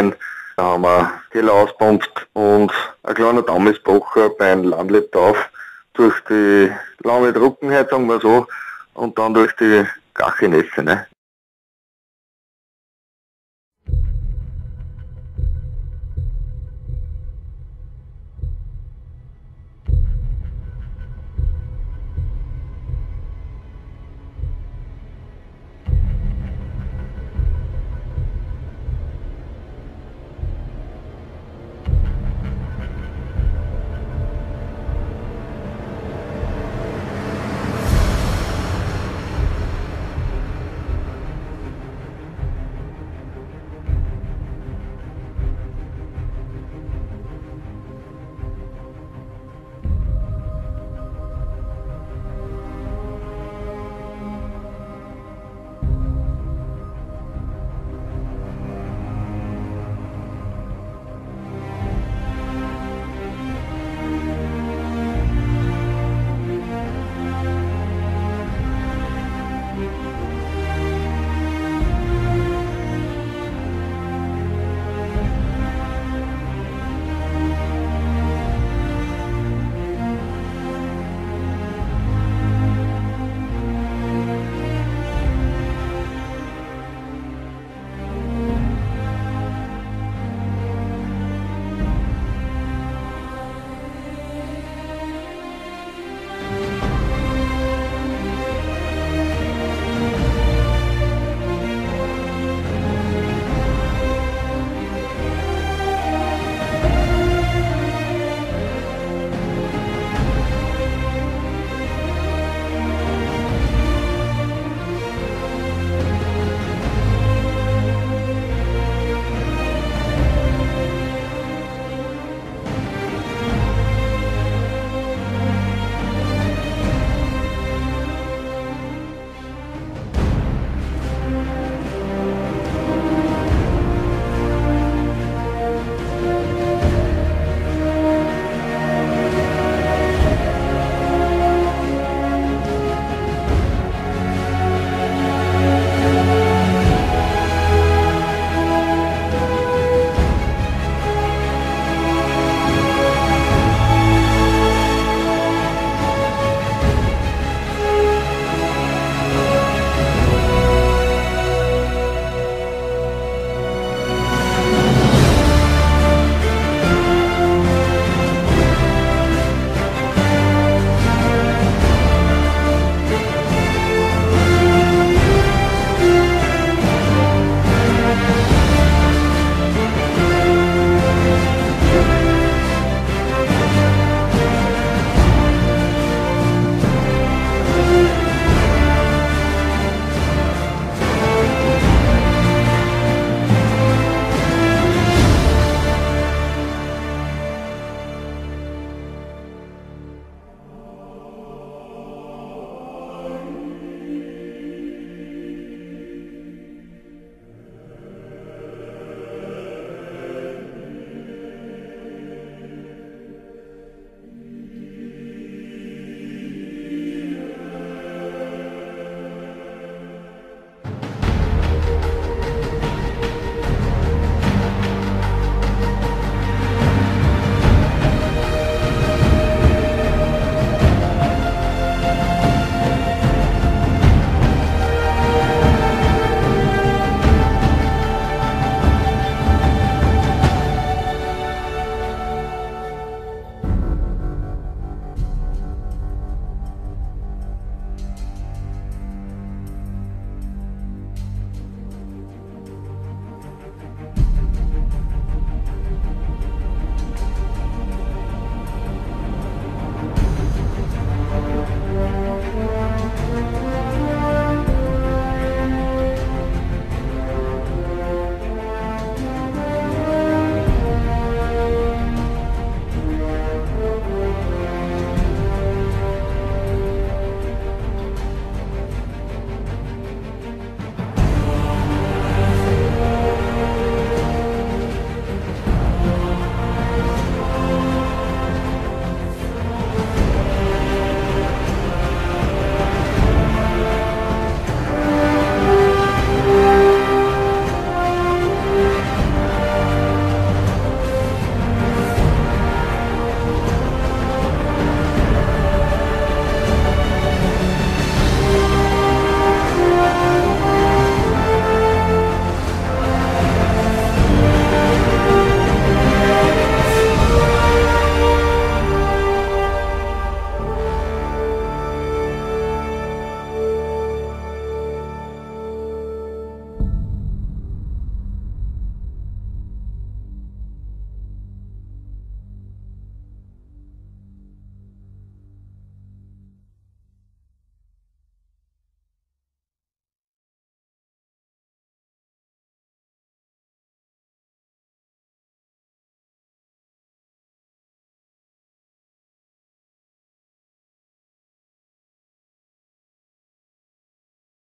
starkschläge Da haben wir Keller auspumpt und ein kleiner Damm ist gebrochen beim einem durch die lange Trockenheit, sagen wir so, und dann durch die Gachenässe. Ne?